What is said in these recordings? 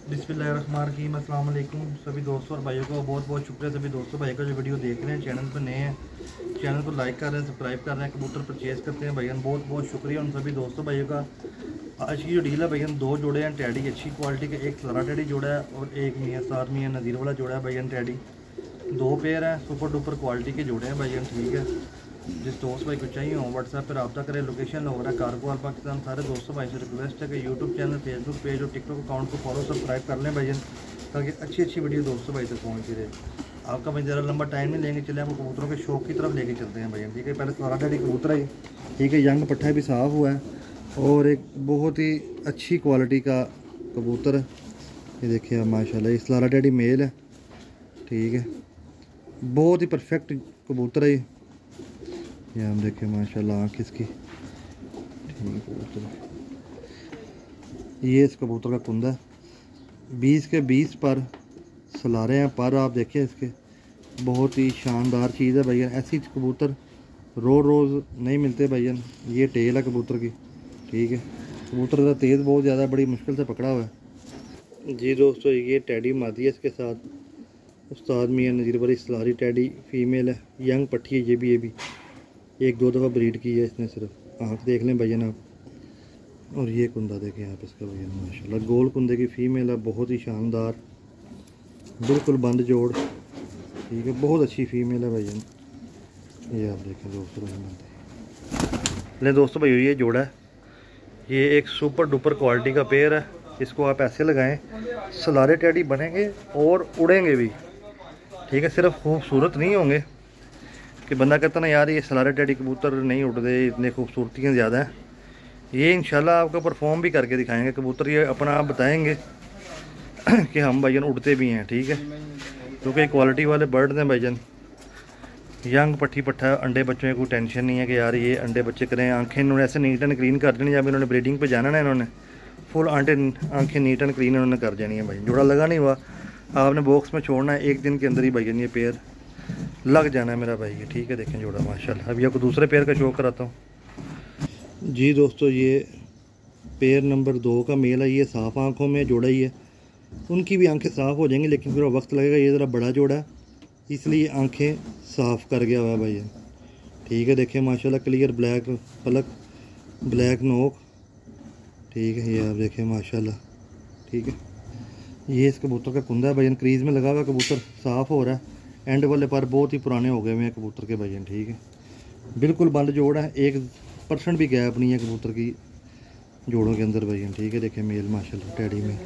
अस्सलाम वालेकुम सभी दोस्तों और भाइयों को बहुत बहुत शुक्रिया। सभी दोस्तों भाई का जो वीडियो देख रहे हैं, चैनल पर नए हैं, चैनल को लाइक कर रहे हैं, सब्सक्राइब कर रहे हैं, कबूतर परचेज़ करते हैं। भैया बहुत बहुत शुक्रिया। उन सभी दोस्तों, भाइयों का आज की जो डील है भैया दो जोड़े हैं, टैडी अच्छी क्वालिटी के, एक सरा टैडी जोड़ा है और एक मियाँ सार, मियाँ नज़ीर वाला जोड़ा है भैया टैडी। दो पेयर हैं, सुपर डुपर क्वालिटी के जोड़े हैं भैया ठीक है। जिस दोस्त भाई को चाहिए हो व्हाट्सएप पर रब्ता करें लोकेशन हो रहा है कारगोवाल पाकिस्तान सारे दोस्तों भाई से रिक्वेस्ट है कि यूट्यूब चैनल फेसबुक पेज और टिकटॉक अकाउंट को फॉलो सब्सक्राइब कर लें भाई ताकि अच्छी अच्छी वीडियो दोस्तों भाई तक पहुँचती रहे। आपका भाई ज़रा लंबा टाइम नहीं लेंगे चले, हम कबूतरों के शौक की तरफ़ लेके चलते हैं भैया ठीक है, पहले सारा डैडी कबूतर है। ठीक है यंग पट्टा भी साफ़ हुआ है और एक बहुत ही अच्छी क्वालिटी का कबूतर ये देखिए आप, माशाल्लाह इस लारा डैडी मेल है। ठीक है, बहुत ही परफेक्ट कबूतर है ये। ये हम देखें माशाल्लाह, आँख इसकी। ठीक कबूतर ये इस कबूतर का कुंदा बीस के बीस पर सलारे हैं, पर आप देखिए इसके, बहुत ही शानदार चीज़ है भैया। ऐसी कबूतर रोज़ रोज़ नहीं मिलते भैया। ये टेल है कबूतर की, ठीक है। कबूतर का तेज़ बहुत ज़्यादा बड़ी मुश्किल से पकड़ा हुआ है। जी दोस्तों, ये टैडी मादी है इसके साथ। उस्ताद मियाँ नज़ीर बरी सलारी टैडी फीमेल है, यंग पट्टी है ये भी ये भी। एक दो दफ़ा ब्रीड की है इसने सिर्फ़। आँख देख लें भैया आप। और ये कुंदा देखें आप इसका भैया, माशाल्लाह। गोल कुंदे की फ़ीमेल है, बहुत ही शानदार। बिल्कुल बंद जोड़। ठीक है, बहुत अच्छी फ़ीमेल है भैया। ये आप देखें दोस्तों ले दोस्तों भैया, ये जोड़ा है। ये एक सुपर डुपर क्वालिटी का पेयर है। इसको आप ऐसे लगाएँ, सलारे टैडी बनेंगे और उड़ेंगे भी। ठीक है, सिर्फ़ खूबसूरत नहीं होंगे। कि बंदा कहता ना, यार, ये सलारे टैडी कबूतर नहीं उड़ते इतने खूबसूरतियाँ ज़्यादा हैं। ये इंशाल्लाह आपको परफॉर्म भी करके दिखाएँगे। कबूतर ये अपना आप बताएँगे कि हम भाईजान उड़ते भी हैं, ठीक है? क्योंकि क्वालिटी वाले बर्ड हैं भाईजान। यंग पट्टी पट्ठा, अंडे बच्चों की कोई टेंशन नहीं है कि यार ये अंडे बच्चे करें। आँखें इन्होंने ऐसे नीट एंड क्लीन कर देनी जब इन्होंने ब्रीडिंग पे जाना ना इन्होंने। फुल आंटे, आँखें नीट एंड क्लीन इन्होंने कर देनी है भाई जोड़ा लगा नहीं हुआ। आपने बॉक्स में छोड़ना है, एक दिन के अंदर ही भाई ये पेयर लग जाना है मेरा भाई, ये ठीक है, देखें जोड़ा, माशाल्लाह। अभी आपको दूसरे पेयर का शो कराता हूँ। जी दोस्तों, ये पेयर नंबर दो का मेल है ये साफ़ आँखों में जोड़ा ही है। उनकी भी आँखें साफ़ हो जाएँगी, लेकिन फिर वक्त लगेगा, ये ज़रा बड़ा जोड़ा है, इसलिए आँखें साफ़ कर गया हुआ है भाई। ठीक है, देखें, माशाल्लाह क्लियर ब्लैक पलक ब्लैक नोक। ठीक है, ये आप देखें, माशाल्लाह। ठीक है, ये इस कबूतर का कुंदा है भजन क्रीज़ में लगा हुआ कबूतर, साफ़ हो रहा है। एंड वाले पर बहुत ही पुराने हो गए हुए हैं कबूतर के भजन ठीक है। बिल्कुल बंद जोड़ है, एक परसेंट भी गैप नहीं है कबूतर की जोड़ों के अंदर भजन ठीक है। देखें मेल माशाल्लाह टैडी में।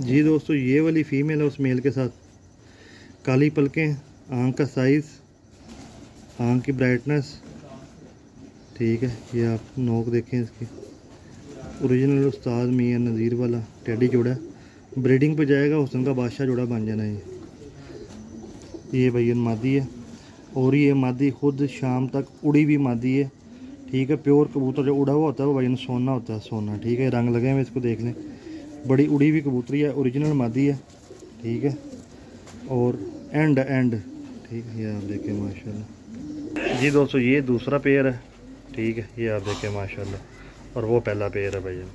जी दोस्तों, ये वाली फ़ीमेल है, उस मेल के साथ काली पलकें, आँख का साइज़ आँख की ब्राइटनेस ठीक है। ये आप नोक देखें इसकी। ओरिजिनल उस्ताद मियाँ नज़ीर वाला टैडी जोड़ा ब्रीडिंग पे जाएगा, हुसन का बादशाह जोड़ा बन जाना ये ये भैया मादी है और ये मादी खुद शाम तक उड़ी भी मादी है ठीक है प्योर कबूतर जो उड़ा हुआ होता है वो भैया सोना होता है सोना ठीक है रंग लगे हुए इसको देख लें बड़ी उड़ी हुई कबूतरी है ओरिजिनल मादी है ठीक है और एंड एंड ठीक है ये आप देखें माशाल्लाह जी दोस्तों ये दूसरा पेयर है ठीक है ये आप देखें माशाल्लाह और वो पहला पेयर है भैया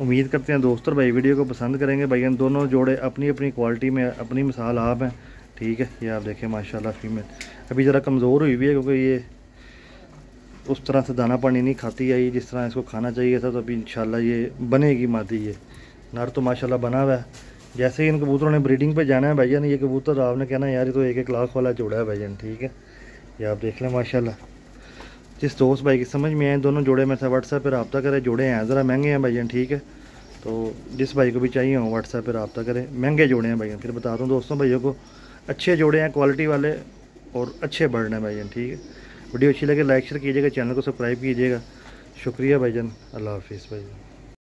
उम्मीद करते हैं दोस्तों भाई वीडियो को पसंद करेंगे भैया दोनों जोड़े अपनी अपनी क्वालिटी में अपनी मिसाल आप हैं ठीक है, ये आप देखें, माशाल्लाह फीमेल अभी ज़रा कमज़ोर हुई हुई है क्योंकि ये उस तरह से दाना पानी नहीं खाती आई जिस तरह इसको खाना चाहिए था तो अभी इंशाल्लाह ये बनेगी मादी ये। नर तो माशाल्लाह बना हुआ है। जैसे ही इन कबूतरों ने ब्रीडिंग पे जाना है भैया ये कबूतर आपने कहना यार, ये तो एक एक लाख वाला जोड़ा है भैया ठीक है? ये आप देख लें, माशाल्लाह। जिस दोस्त भाई की समझ में आए, दोनों जोड़े में से व्हाट्सएप पर रबता करें। जोड़े हैं, ज़रा महँगे हैं भैया ठीक है? तो जिस भाई को भी चाहिए हो व्हाट्सएप पर रबता करें। महँगे जोड़े हैं भैया फिर बता दूँ दोस्तों भैया को अच्छे जोड़े हैं क्वालिटी वाले और अच्छे बर्ड हैं भाईजान, ठीक है? वीडियो अच्छी लगे लाइक शेयर कीजिएगा चैनल को सब्सक्राइब कीजिएगा। शुक्रिया भाईजान, अल्लाह हाफिज़ भाईजान।